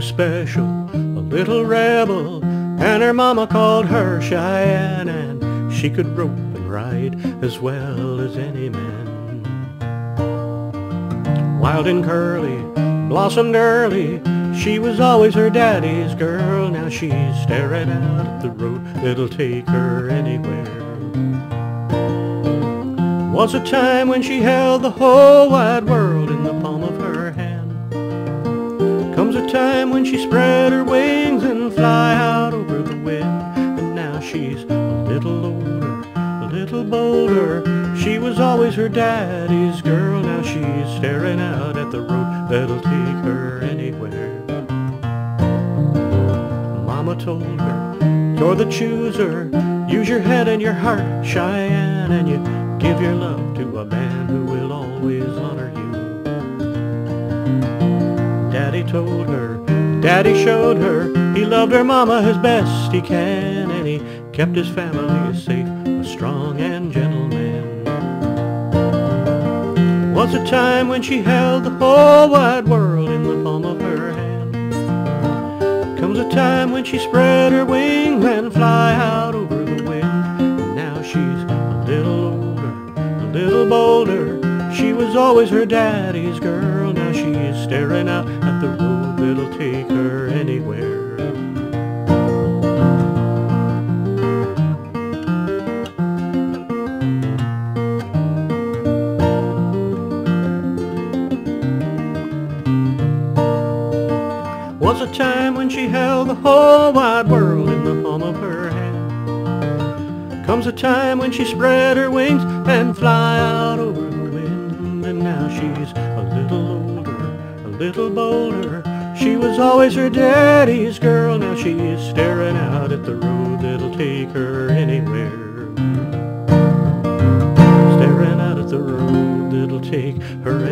special, a little rebel, and her mama called her Cheyenne, and she could rope and ride as well as any man. Wild and curly, blossomed early, she was always her daddy's girl. Now she's staring out at the road that'll take her anywhere. Was a time when she held the whole wide world in the palm of. Time when she spread her wings and fly out over the wind. And now she's a little older, a little bolder. She was always her daddy's girl. Now she's staring out at the road that'll take her anywhere. Mama told her, you're the chooser. Use your head and your heart, Cheyenne, and you give your love to a man who will always honor you. Daddy told her, Daddy showed her, he loved her mama as best he can, and he kept his family safe, a strong and gentle man. Was a time when she held the whole wide world in the palm of her hand. Comes a time when she spread her wings and fly out was always her daddy's girl, now she's staring out at the road that'll take her anywhere. Was a time when she held the whole wide world in the palm of her hand. Comes a time when she spread her wings and fly out over. And now she's a little older, a little bolder. She was always her daddy's girl. Now she's staring out at the road that'll take her anywhere. Staring out at the road that'll take her